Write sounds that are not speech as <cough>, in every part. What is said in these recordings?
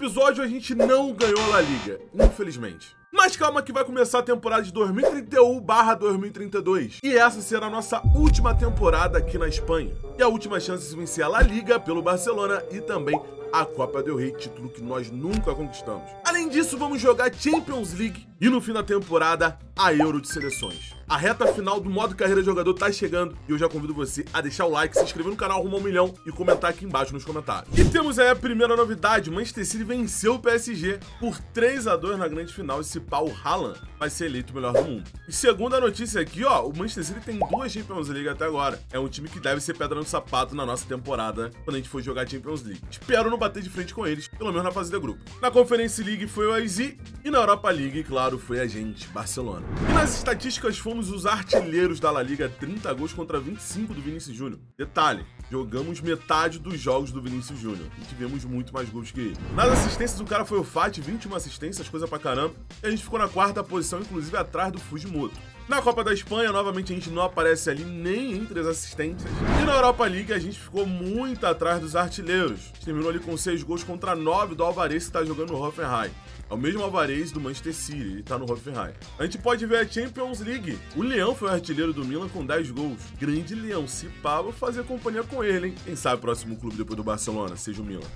episódio a gente não ganhou a La Liga, infelizmente. Mas calma que vai começar a temporada de 2031/2032 e essa será a nossa última temporada aqui na Espanha. E a última chance de vencer a La Liga pelo Barcelona e também a Copa del Rey, título que nós nunca conquistamos. Além disso, vamos jogar Champions League e no fim da temporada a Euro de Seleções. A reta final do modo carreira jogador tá chegando e eu já convido você a deixar o like, se inscrever no canal rumo um milhão e comentar aqui embaixo nos comentários. E temos aí a primeira novidade, o Manchester City venceu o PSG por 3 a 2 na grande final e se pau Haaland vai ser eleito o melhor do mundo. E segundo a notícia aqui, ó, o Manchester City tem duas Champions League até agora. É um time que deve ser pedra no sapato na nossa temporada quando a gente for jogar Champions League. Espero não bater de frente com eles, pelo menos na fase de grupo. Na Conference League foi o AZ e na Europa League, claro, foi a gente, Barcelona. E nas estatísticas fomos os artilheiros da La Liga, 30 gols contra 25 do Vinícius Júnior. Detalhe, jogamos metade dos jogos do Vinícius Júnior e tivemos muito mais gols que ele. Nas assistências, o cara foi o Fati, 21 assistências, coisa pra caramba, e a gente ficou na quarta posição, inclusive atrás do Fujimoto. Na Copa da Espanha, novamente, a gente não aparece ali nem entre as assistências. E na Europa League, a gente ficou muito atrás dos artilheiros. Terminou ali com 6 gols contra 9 do Alvarez, que tá jogando no Hoffenheim. É o mesmo Alvarez do Manchester City, ele tá no Hoffenheim. A gente pode ver a Champions League. O Leão foi o artilheiro do Milan com 10 gols. Grande Leão, se pá, vou fazer companhia com ele, hein? Quem sabe o próximo clube depois do Barcelona seja o Milan.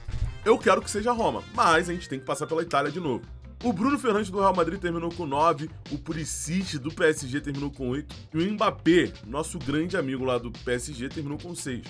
Eu quero que seja Roma, mas a gente tem que passar pela Itália de novo. O Bruno Fernandes do Real Madrid terminou com 9, o Pulisic do PSG terminou com 8 e o Mbappé, nosso grande amigo lá do PSG, terminou com 6.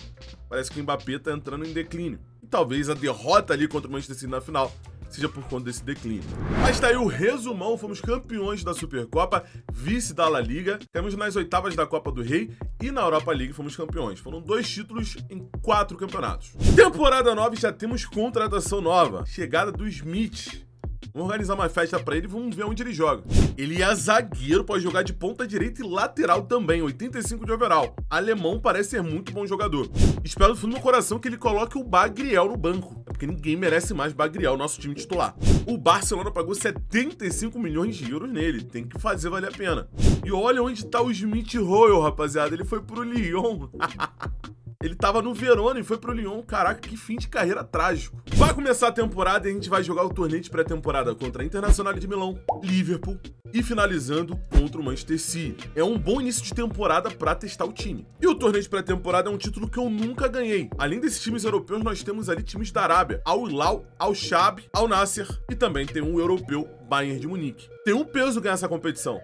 Parece que o Mbappé tá entrando em declínio. E talvez a derrota ali contra o Manchester City na final seja por conta desse declínio. Mas tá aí o resumão, fomos campeões da Supercopa, vice da La Liga, temos nas oitavas da Copa do Rei e na Europa League fomos campeões. Foram dois títulos em quatro campeonatos. Temporada nova já temos contratação nova, chegada do Smith. Vamos organizar uma festa para ele e vamos ver onde ele joga. Ele é zagueiro, pode jogar de ponta direita e lateral também, 85 de overall. Alemão parece ser muito bom jogador. Espero do fundo do coração que ele coloque o Bagriel no banco, é porque ninguém merece mais Bagriel, nosso time titular. O Barcelona pagou 75 milhões de euros nele, tem que fazer valer a pena. E olha onde tá o Smith Royal, rapaziada, ele foi pro Lyon. <laughs> Ele tava no Verona e foi pro Lyon. Caraca, que fim de carreira trágico. Vai começar a temporada e a gente vai jogar o torneio de pré-temporada contra a Internacional de Milão, Liverpool e finalizando contra o Manchester City. É um bom início de temporada para testar o time. E o torneio de pré-temporada é um título que eu nunca ganhei. Além desses times europeus, nós temos ali times da Arábia, Al Hilal, Al Shab, Al Nasser e também tem um europeu, Bayern de Munique. Tem um peso ganhar essa competição.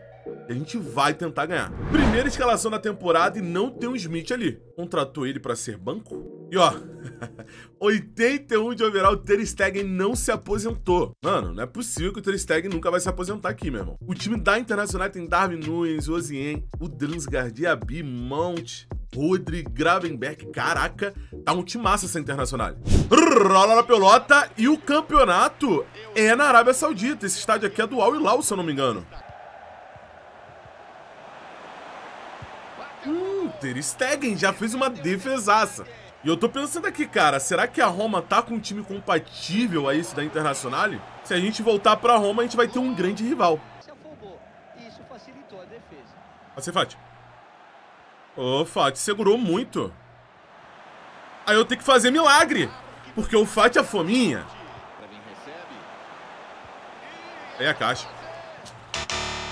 A gente vai tentar ganhar. Primeira escalação da temporada e não tem o Smith ali. Contratou ele para ser banco? E ó, <laughs> 81 de overall, o Ter Stegen não se aposentou. Mano, não é possível que o Ter Stegen nunca vai se aposentar aqui, meu irmão. O time da Internacional tem Darwin Nunes, Ozien, o Dransgaard, Diaby, Mount, Rodri, Gravenberg. Caraca, tá um time massa essa Internacional. Rola na pelota e o campeonato é na Arábia Saudita. Esse estádio aqui é do Al Hilal, se eu não me engano. Ter Stegen já fez uma defesaça. E eu tô pensando aqui, cara, será que a Roma tá com um time compatível a esse da Internacional? Se a gente voltar pra Roma, a gente vai ter um grande rival. Isso. Você, Fati. Ô, Fati, segurou muito. Aí eu tenho que fazer milagre. Porque o Fati é fominha. Aí a caixa.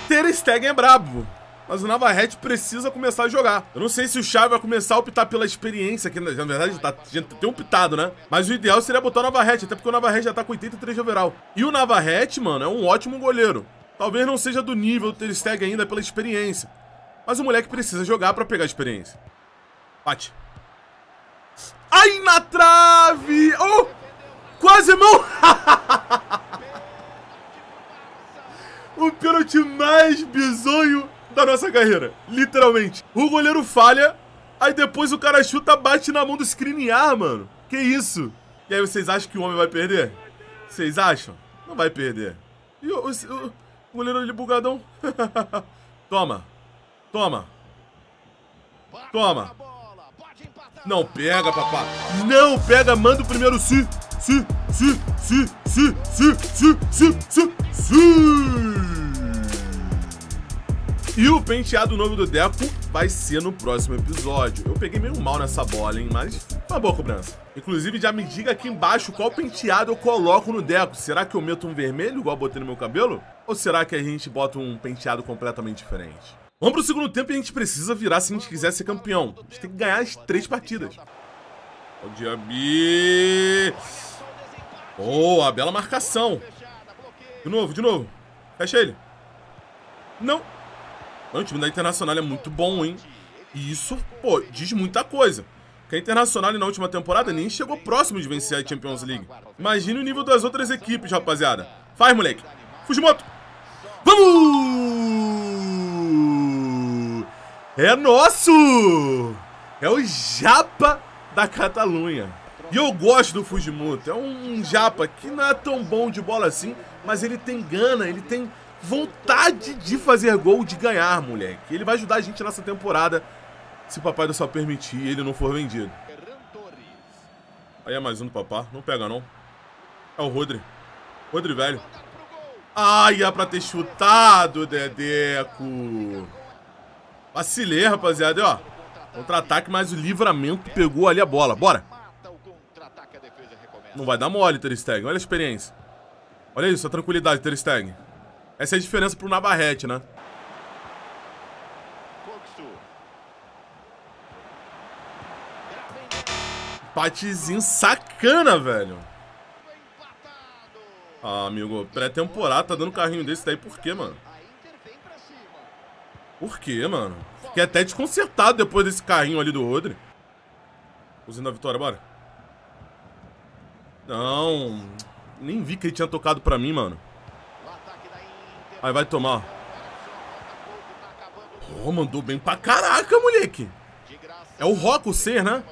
Ter Stegen é brabo mas o Navarrete precisa começar a jogar. Eu não sei se o Xavi vai começar a optar pela experiência, que na verdade tá, tem um pitado, né? Mas o ideal seria botar o Navarrete, até porque o Navarrete já tá com 83 de overall. E o Navarrete, mano, é um ótimo goleiro. Talvez não seja do nível do Ter Stegen ainda pela experiência. Mas o moleque precisa jogar pra pegar a experiência. Bate. Ai, na trave! Oh! Quase mão! <laughs> o pênalti mais bizonho da nossa carreira. Literalmente. O goleiro falha, aí depois o cara chuta, bate na mão do screenar, mano. Que isso? E aí vocês acham que o homem vai perder? Vocês acham? Não vai perder. E o, o, o goleiro ali bugadão? Toma. Toma. Toma. Não pega, papá. Não pega, manda o primeiro si. Si, si, si, si, si, si, si, si, si. E o penteado novo do Deco vai ser no próximo episódio. Eu peguei meio mal nessa bola, hein? Mas Uma boa cobrança. Inclusive, já me diga aqui embaixo qual penteado eu coloco no Deco. Será que eu meto um vermelho, igual botei no meu cabelo? Ou será que a gente bota um penteado completamente diferente? Vamos pro segundo tempo e a gente precisa virar se a gente quiser ser campeão. A gente tem que ganhar as três partidas. O Diaby. Boa, bela marcação. De novo, de novo. Fecha ele. Não. O time da Internacional é muito bom, hein? E isso, pô, diz muita coisa. Que a Internacional na última temporada nem chegou próximo de vencer a Champions League. Imagine o nível das outras equipes, rapaziada. Faz, moleque. Fujimoto. Vamos! É nosso! É o Japa da Catalunha. E eu gosto do Fujimoto. É um japa que não é tão bom de bola assim, mas ele tem gana, ele tem vontade de fazer gol, de ganhar, moleque. Ele vai ajudar a gente nessa temporada, se o Papai do Céu permitir e ele não for vendido. Aí é mais um do Papá. Não pega, não. É o Rodri. Rodri, velho. Ai, é pra ter chutado, Dedeco. Vacilei, rapaziada. Ó, contra-ataque, mas o livramento pegou ali a bola. Bora. Não vai dar mole, Ter Stegen. Olha a experiência. Olha isso, a tranquilidade, Ter Stegen. Essa é a diferença pro Navarrete, né? Empatezinho sacana, velho. Ah, amigo, pré-temporada tá dando carrinho desse daí por quê, mano? Por quê, mano? Fiquei até desconcertado depois desse carrinho ali do Rodri. Usando a vitória, bora. Não. Nem vi que ele tinha tocado pra mim, mano. Aí vai tomar. Oh, mandou bem pra caraca, moleque. É o Roca, o Ser, né?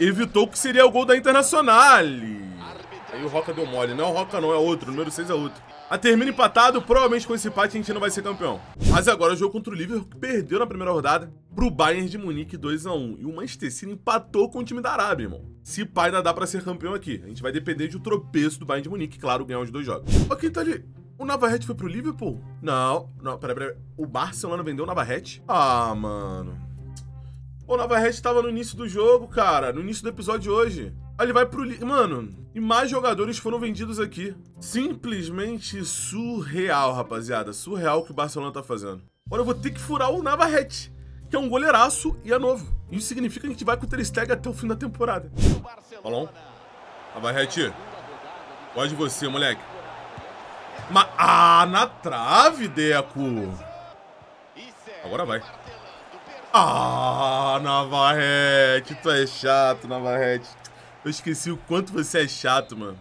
Evitou que seria o gol da Internacional. Aí o Roca deu mole. Não é o Roca não, é outro. O número 6 é outro. A termina empatado, provavelmente com esse empate a gente não vai ser campeão. Mas agora o jogo contra o Liverpool perdeu na primeira rodada pro Bayern de Munique 2x1. E o Manchester City empatou com o time da Arábia, irmão. Se pai ainda dá pra ser campeão aqui. A gente vai depender de um tropeço do Bayern de Munique, claro, ganhar os dois jogos. Quem tá ali? O Navarrete foi pro Liverpool? Não, não, peraí, peraí. O Barcelona vendeu o Navarrete? Ah, mano. O Navarrete tava no início do jogo, cara. No início do episódio de hoje. Aí ele vai pro... Mano, e mais jogadores foram vendidos aqui. Simplesmente surreal, rapaziada. Surreal o que o Barcelona tá fazendo. Agora eu vou ter que furar o Navarrete, que é um goleiraço e é novo. Isso significa que a gente vai com o Ter Stegen até o fim da temporada. Falou? Navarrete, pode você, moleque. Ma ah, na trave, Deco. Agora vai. Ah, Navarrete, tu é chato, Navarrete. Eu esqueci o quanto você é chato, mano.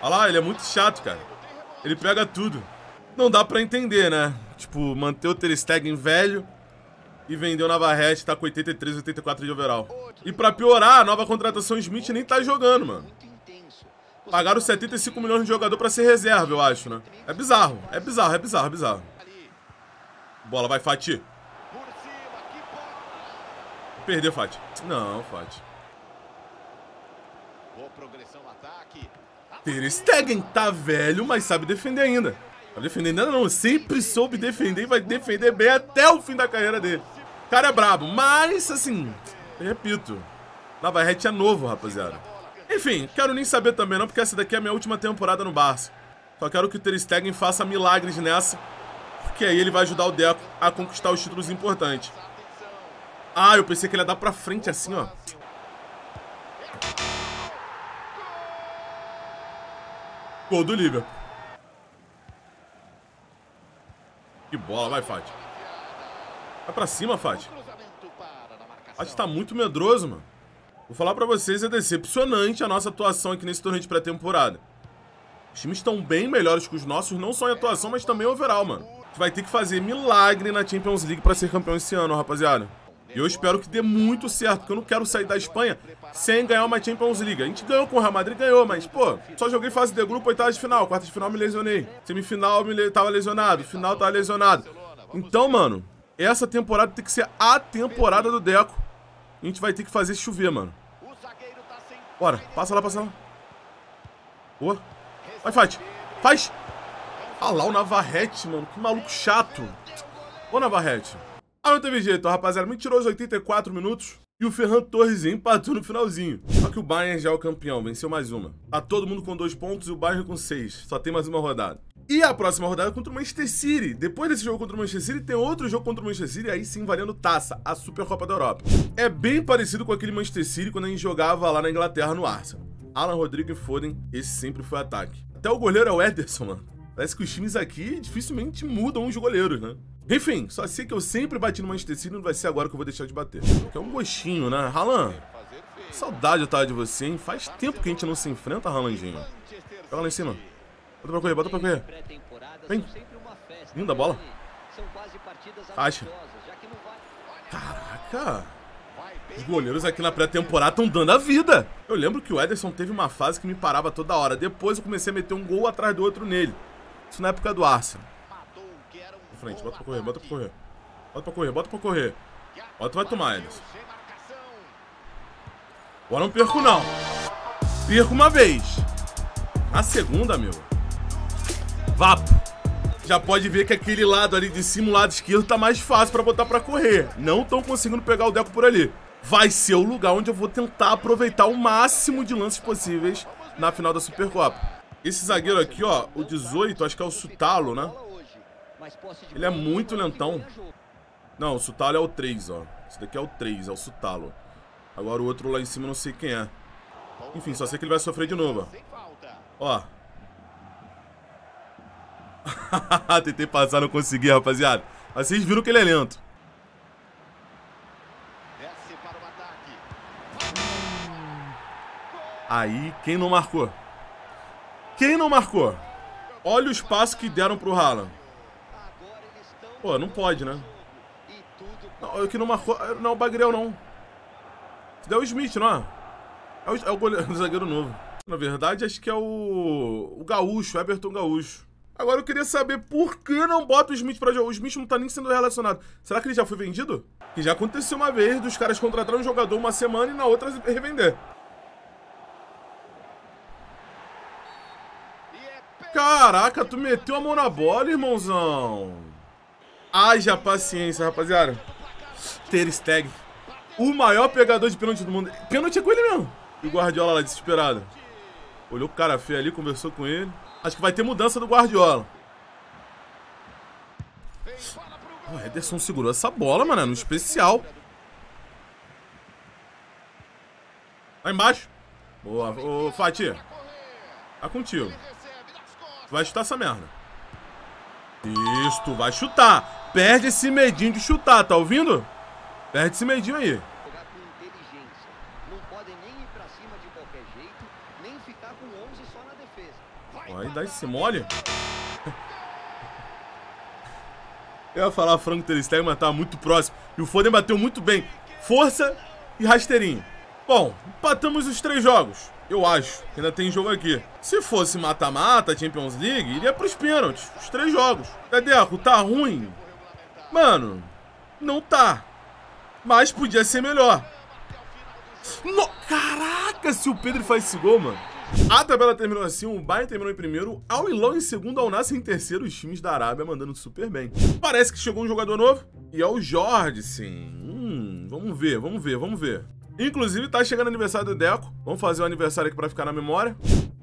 Olha lá, ele é muito chato, cara. Ele pega tudo. Não dá pra entender, né? Tipo, manter o Ter Stegen velho e vender o Navarrete, tá com 83, 84 de overall. E pra piorar, a nova contratação Smith nem tá jogando, mano. Pagaram 75 milhões de jogador pra ser reserva, eu acho, né? É bizarro, é bizarro, é bizarro, é bizarro. Bola, vai, Fati. Perder, Fati. Não, Fati. Ter Stegen tá velho, mas sabe defender ainda. Tá defendendo ainda não, sempre soube defender e vai defender bem até o fim da carreira dele. O cara é brabo, mas assim, repito, Navarrete é novo, rapaziada. Enfim, quero nem saber também não, porque essa daqui é a minha última temporada no Barça. Só quero que o Ter Stegen faça milagres nessa, porque aí ele vai ajudar o Deco a conquistar os títulos importantes. Ah, eu pensei que ele ia dar pra frente assim, ó. Gol do Liverpool. Que bola, vai, Fati. Vai pra cima, Fati. Fati tá muito medroso, mano. Vou falar pra vocês, é decepcionante a nossa atuação aqui nesse torneio de pré-temporada. Os times estão bem melhores que os nossos, não só em atuação, mas também overall, mano. A gente vai ter que fazer milagre na Champions League pra ser campeão esse ano, rapaziada. E eu espero que dê muito certo, porque eu não quero sair da Espanha sem ganhar uma Champions League. A gente ganhou com o Real Madrid, ganhou, mas, pô, só joguei fase de grupo, oitava de final, quarta de final me lesionei. Semifinal me le... tava lesionado, final tava lesionado. Então, mano, essa temporada tem que ser a temporada do Deco. A gente vai ter que fazer chover, mano. Bora, passa lá, passa lá. Boa. Vai, fight. Faz. Ah lá o Navarrete, mano. Que maluco chato. Ô, Navarrete. Ah, não teve jeito, rapaziada. Mentiroso 84 minutos. E o Ferran Torres empatou no finalzinho. Só que o Bayern já é o campeão, venceu mais uma. Tá todo mundo com dois pontos e o Bayern com seis. Só tem mais uma rodada. E a próxima rodada é contra o Manchester City. Depois desse jogo contra o Manchester City, tem outro jogo contra o Manchester City, aí sim valendo taça, a Supercopa da Europa. É bem parecido com aquele Manchester City quando a gente jogava lá na Inglaterra no Arsenal. Alan Rodrigo e Foden, esse sempre foi ataque. Até o goleiro é o Ederson, mano. Parece que os times aqui dificilmente mudam os goleiros, né? Enfim, só sei que eu sempre bati no Manchester City, não vai ser agora que eu vou deixar de bater. Que é um gostinho, né? Ralan, saudade eu tava de você, hein? Faz tempo que a gente não se enfrenta, Ralandinho. Joga lá em cima. Bota pra correr, bota pra correr. Vem. Linda bola. Acha. Caraca. Os goleiros aqui na pré-temporada estão dando a vida. Eu lembro que o Ederson teve uma fase que me parava toda hora. Depois eu comecei a meter um gol atrás do outro nele. Isso na época do Arsenal. Pra frente, bota pra correr, bota pra correr. Bota pra correr, bota pra correr. Bota, vai tomar, Ederson. Agora não perco, não. Perco uma vez. Na segunda, meu. Vapo. Já pode ver que aquele lado ali de cima, o lado esquerdo, tá mais fácil pra botar pra correr. Não estão conseguindo pegar o Deco por ali. Vai ser o lugar onde eu vou tentar aproveitar o máximo de lances possíveis na final da Supercopa. Esse zagueiro aqui, ó, o 18, acho que é o Sutalo, né? Ele é muito lentão. Não, o Sutalo é o 3, ó. Esse daqui é o 3, é o Sutalo. Agora o outro lá em cima não sei quem é. Enfim, só sei que ele vai sofrer de novo, ó. Ó, <laughs> Tentei passar, não consegui, rapaziada. Mas vocês viram que ele é lento. Aí, quem não marcou? Quem não marcou? Olha o espaço que deram pro Haaland. Pô, não pode, né? Não, o que não marcou... Não, o Bagrel não. Isso é o Smith, não é? É o, é o, goleiro, <laughs> o zagueiro novo. Na verdade, acho que é o... O Gaúcho, Everton Gaúcho. Agora eu queria saber por que não bota o Smith pra jogar. O Smith não tá nem sendo relacionado. Será que ele já foi vendido? Que já aconteceu uma vez dos caras contratarem um jogador uma semana e na outra revender. Caraca, tu meteu a mão na bola, irmãozão. Haja paciência, rapaziada. Ter Steg. O maior pegador de pênalti do mundo. Pênalti é com ele mesmo. E o Guardiola lá desesperado. Olhou o cara feio ali, conversou com ele. Acho que vai ter mudança do Guardiola. O Ederson segurou essa bola, mano, no especial. Lá embaixo. Boa. Ô, Fatih. Tá contigo. Tu vai chutar essa merda. Isso, tu vai chutar. Perde esse medinho de chutar, tá ouvindo? Perde esse medinho aí. Aí dá esse mole. <laughs> Eu ia falar frango Ter mas tava muito próximo. E o Foden bateu muito bem. Força e rasteirinho. Bom, empatamos os três jogos. Eu acho que ainda tem jogo aqui. Se fosse mata-mata, Champions League, iria pros pênaltis. Os três jogos. Dedeco, tá ruim? Mano, não tá. Mas podia ser melhor. No... Caraca, se o Pedro faz esse gol, mano. A tabela terminou assim, o Bayern terminou em primeiro, Al Hilal em segundo, Al Nassr em terceiro, os times da Arábia mandando super bem. Parece que chegou um jogador novo, e é o Jorge, sim. Hum, vamos ver, vamos ver, vamos ver. Inclusive, tá chegando o aniversário do Deco. Vamos fazer o aniversário aqui pra ficar na memória.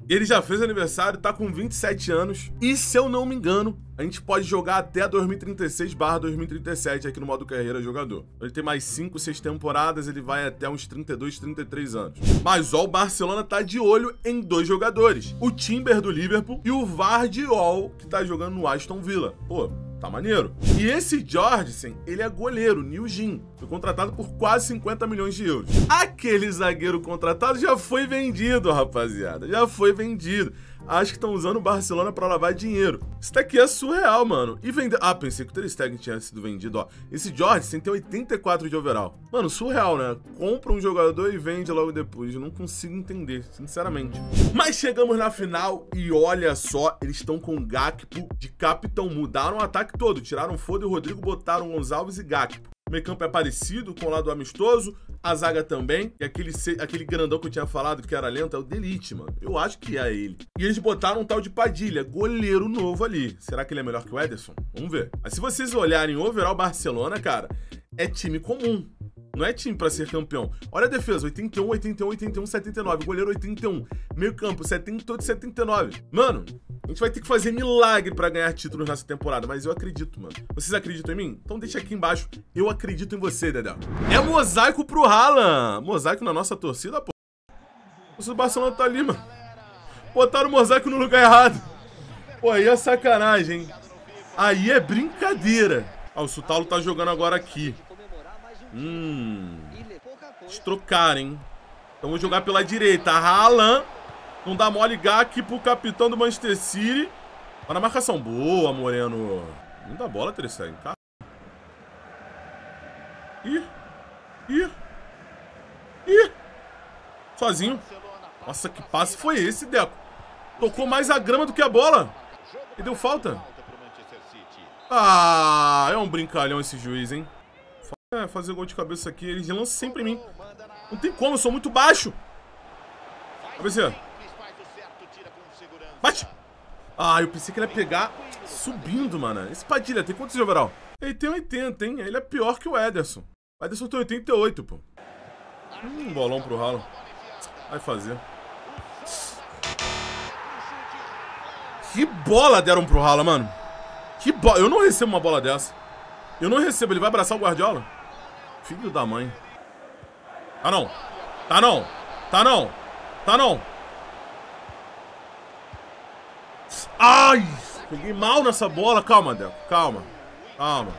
Ele já fez aniversário, tá com 27 anos. E se eu não me engano, a gente pode jogar até 2036 barra 2037 aqui no modo carreira jogador. Ele tem mais 5, 6 temporadas, ele vai até uns 32, 33 anos. Mas ó, o Barcelona tá de olho em dois jogadores. O Timber do Liverpool e o Vardiol, que tá jogando no Aston Villa. Pô, Tá maneiro. E esse Jorgensen, ele é goleiro, New Jin. Foi contratado por quase 50 milhões de euros. Aquele zagueiro contratado já foi vendido, rapaziada. Já foi vendido. Acho que estão usando o Barcelona para lavar dinheiro. Isso daqui é surreal, mano. E vender. Ah, pensei que o Ter Stegen tinha sido vendido, ó. Esse Jorge tem 84 de overall. Mano, surreal, né? Compra um jogador e vende logo depois. Eu não consigo entender, sinceramente. Mas chegamos na final e olha só, eles estão com Gakpo de capitão. Mudaram o ataque todo. Tiraram Foda e o Rodrigo, botaram Gonçalves e Gakpo. O meio campo é parecido com o lado amistoso, a zaga também. E aquele, aquele grandão que eu tinha falado que era lento é o Delite, mano. Eu acho que é ele. E eles botaram um tal de Padilha, goleiro novo ali. Será que ele é melhor que o Ederson? Vamos ver. Mas se vocês olharem o overall Barcelona, cara, é time comum. Não é time pra ser campeão. Olha a defesa, 81, 81, 81, 79. Goleiro 81. Meio campo, 78, 79. Mano, a gente vai ter que fazer milagre pra ganhar títulos nessa temporada, mas eu acredito, mano. Vocês acreditam em mim? Então deixa aqui embaixo. Eu acredito em você, Dedé. É mosaico pro Haaland. Mosaico na nossa torcida, pô. O Barcelona tá ali, mano. Botaram o mosaico no lugar errado. Pô, aí é sacanagem, hein? Aí é brincadeira. Ah, o Sutalo tá jogando agora aqui. Hum. Eles trocaram, hein? Então vou jogar pela direita. Haaland. Não dá mole aqui pro capitão do Manchester City. Olha na marcação. Boa, Moreno. Não dá bola, Terestegen. Tá? Ih. Ih. Ih. Sozinho. Nossa, que passe foi esse, Deco? Tocou mais a grama do que a bola. E deu falta. Ah, é um brincalhão esse juiz, hein? É, fazer gol de cabeça aqui, ele lança sempre em mim. Não tem como, eu sou muito baixo. Cabeceira. Bate! Ah, eu pensei que ele ia pegar subindo, mano. Esse Padilha tem quantos de overall? Ele tem 80, hein? Ele é pior que o Ederson. O Ederson tem 88, pô. Hum, bolão pro ralo. Vai fazer. Que bola deram pro ralo, mano. Que bola. Eu não recebo uma bola dessa. Eu não recebo. Ele vai abraçar o Guardiola? Filho da mãe. Tá não. Tá não. Tá não. Tá não. Ai! Peguei mal nessa bola. Calma, Deco. Calma. Calma.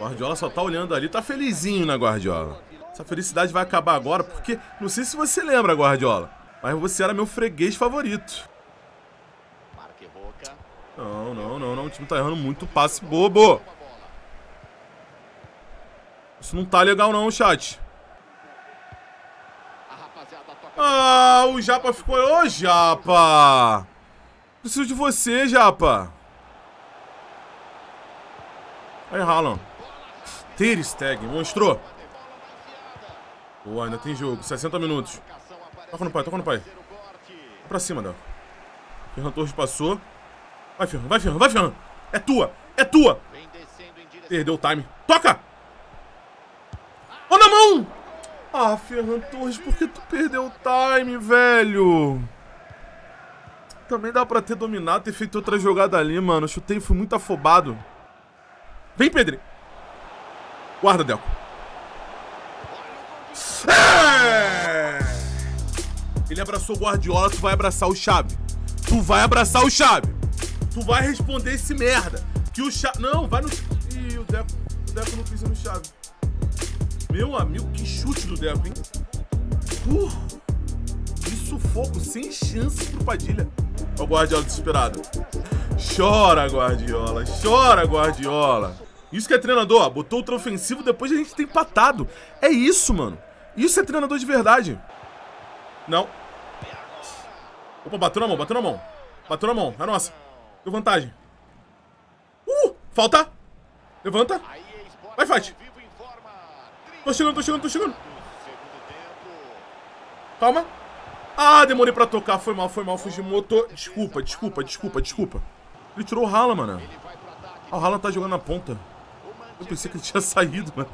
Guardiola só tá olhando ali. Tá felizinho na Guardiola. Essa felicidade vai acabar agora porque... Não sei se você lembra, Guardiola. Mas você era meu freguês favorito. Não, não, não, não. O time tá errando muito passe bobo. Isso não tá legal não, chat. Ah, o Japa ficou... Ô, Japa! Preciso de você, Japa. Aí, Haaland. Ter Stegen, mostrou. Boa, ainda tem jogo. 60 minutos. Toca no pai, toca no pai. Vai pra cima, Del. Ferran Torres passou. Vai, Ferran, vai, Ferran, vai, Ferran. É tua, é tua. Perdeu o time. Toca! Mão! Ah, Ferran Torres, por que tu perdeu o time, velho? Também dá pra ter dominado, ter feito outra jogada ali, mano. Chutei, fui muito afobado. Vem, Pedro. Guarda, Delco. É! Ele abraçou o Guardiola, tu vai abraçar o Chave. Tu vai abraçar o Chave. Tu vai responder esse merda. Que o Chave... Não, vai no... Ih, o Deco, o Deco não pisa no Chave. Meu amigo, que chute do Deco, hein? Uh, que sufoco, sem chance pro Padilha. Olha o Guardiola desesperado. Chora, Guardiola. Chora, Guardiola. Isso que é treinador, ó. Botou outro ofensivo depois de a gente ter empatado. É isso, mano. Isso é treinador de verdade. Não. Opa, bateu na mão, bateu na mão. Bateu na mão, é nossa. Deu vantagem. Uh, falta. Levanta. Vai, fight. Tô chegando, tô chegando, tô chegando. Calma. Ah, demorei pra tocar. Foi mal, foi mal. Fugi motor. Desculpa, desculpa, desculpa, desculpa. Ele tirou o Rala, mano. Ah, o Rala tá jogando na ponta. Eu pensei que ele tinha saído, mano.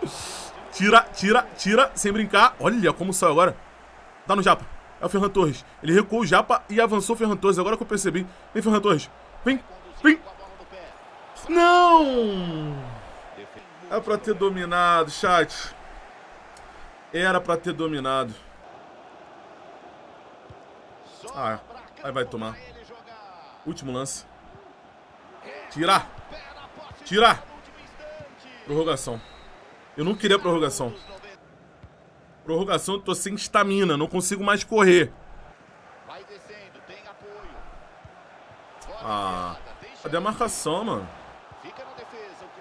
<laughs> tira, tira, tira, sem brincar. Olha como saiu agora. Tá no Japa. É o Ferran Torres. Ele recuou o Japa e avançou o Ferran Torres. Agora que eu percebi. Vem, Ferran Torres. Vem, vem. Não! Era pra ter dominado, chat. Era pra ter dominado. Ah, aí vai tomar. Último lance. Tira! Tira! Prorrogação. Eu não queria prorrogação. Prorrogação, eu tô sem estamina, não consigo mais correr. Ah, cadê a marcação, mano?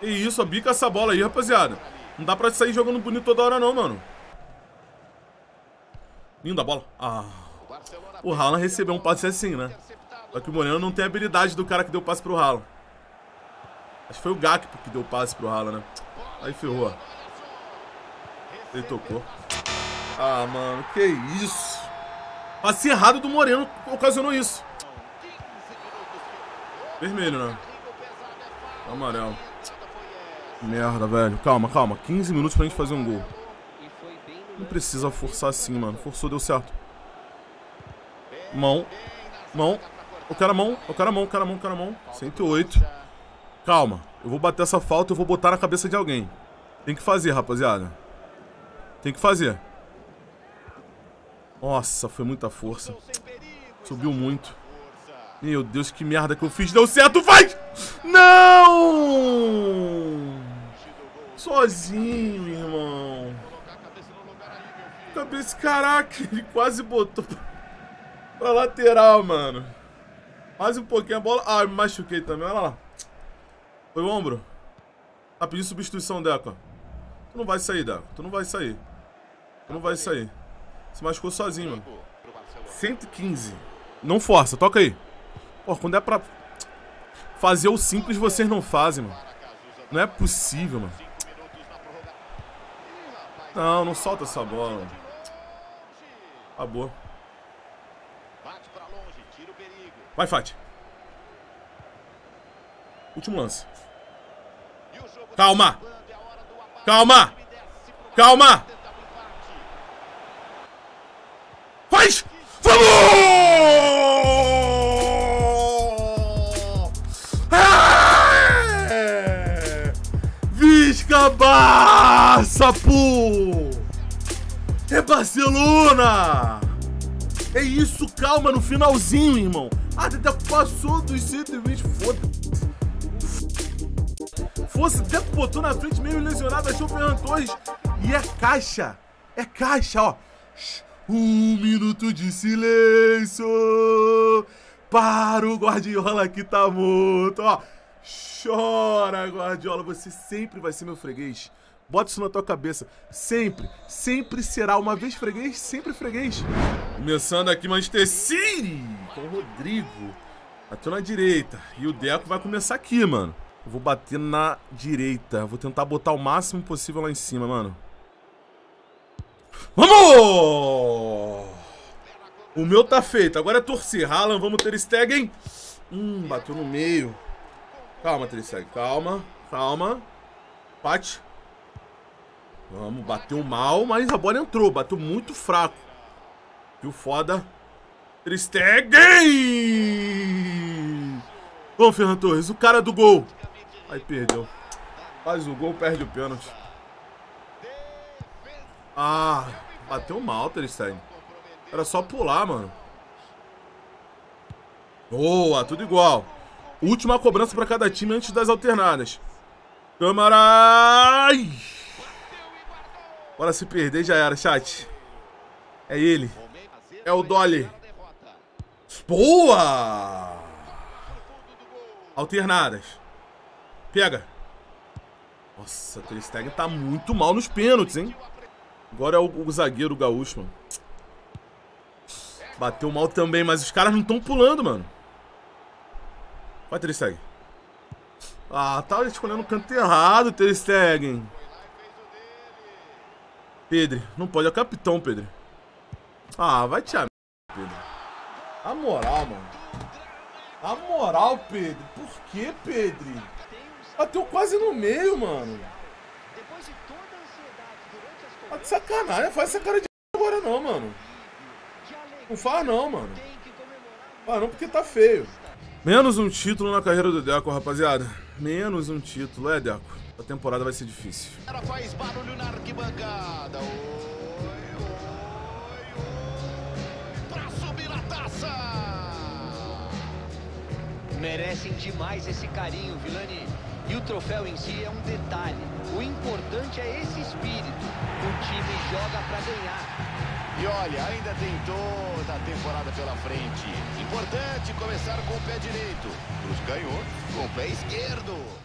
Que isso, bica essa bola aí, rapaziada. Não dá pra sair jogando bonito toda hora não, mano. Linda a bola. Ah. O Haaland recebeu um passe assim, né? Só que o Moreno não tem a habilidade do cara que deu passe pro Haaland. Acho que foi o Gakpo que deu passe pro Haaland, né? Aí ferrou. Ele tocou. Ah, mano, que isso? Passe errado do Moreno ocasionou isso. Vermelho, né? Amarelo. Merda, velho. Calma, calma. 15 minutos pra gente fazer um gol. Não precisa forçar assim, mano. Forçou, deu certo. Mão. Mão. Eu quero a mão. Eu quero a mão, eu quero a mão, eu quero a mão. 108. Calma. Eu vou bater essa falta e vou botar na cabeça de alguém. Tem que fazer, rapaziada. Tem que fazer. Nossa, foi muita força. Subiu muito. Meu Deus, que merda que eu fiz. Deu certo, vai! Não! Sozinho, irmão. Cabeça, caraca, ele quase botou pra lateral, mano. Mais um pouquinho a bola. Ah, me machuquei também, olha lá. Foi o ombro. Tá pedindo substituição, Deco. Tu não vai sair, Deco. Tu não vai sair. Tu não vai sair. Se machucou sozinho, mano. 115. Não força, toca aí. Pô, quando é pra fazer o simples, vocês não fazem, mano. Não é possível, mano. Não, não solta essa bola. Acabou. Vai, Fati. Último lance. Calma. Calma. Calma. Faz. Vamos! Pô! É Barcelona! É isso, calma, no finalzinho, irmão. Ah, até passou dos 120, foda-se. Fosse, até botou na frente meio lesionado, achou o Ferran Torres. E é caixa, é caixa, ó. Um minuto de silêncio para o Guardiola que tá morto, ó. Chora, Guardiola, você sempre vai ser meu freguês. Bota isso na tua cabeça. Sempre, sempre será. Uma vez freguês, sempre freguês. Começando aqui Manchester City com o Rodrigo. Bateu na direita. E o Deco vai começar aqui, mano. Eu vou bater na direita. Vou tentar botar o máximo possível lá em cima, mano. Vamos! O meu tá feito. Agora é torcer. Haaland, vamos ter Stegen. Hum, bateu no meio. Calma, Trisseg. Calma, calma. Bate. Vamos, bateu mal, mas a bola entrou. Bateu muito fraco. Viu foda. Tristegen! Vamos, Fernando Torres. O cara do gol. Aí perdeu. Faz o gol, perde o pênalti. Ah, bateu mal, Tristegen. Era só pular, mano. Boa, tudo igual. Última cobrança para cada time antes das alternadas. Câmara! Ai! Bora se perder, já era, chat. É ele. É o Dolly. Boa! Alternadas. Pega. Nossa, o Ter tá muito mal nos pênaltis, hein? Agora é o, o zagueiro o gaúcho, mano. Bateu mal também, mas os caras não estão pulando, mano. Vai, Ter. Ah, tá escolhendo o canto errado, Ter Stegen. Pedro, não pode, é o capitão, Pedro. Ah, vai te a Pedro. A moral, mano. A moral, Pedro. Por que, Pedro? Bateu quase no meio, mano. Tá de sacanagem. Faz essa cara de agora não, mano. Não faz não, mano. Faz não porque tá feio. Menos um título na carreira do Deco, rapaziada. Menos um título, é, Deco. A temporada vai ser difícil. Ela faz barulho na arquibancada. Oi, oi, oi. Pra subir a taça! Merecem demais esse carinho, Vilani. E o troféu em si é um detalhe. O importante é esse espírito. O time joga para ganhar. E olha, ainda tem toda a temporada pela frente. Importante começar com o pé direito. Os ganhou com o pé esquerdo.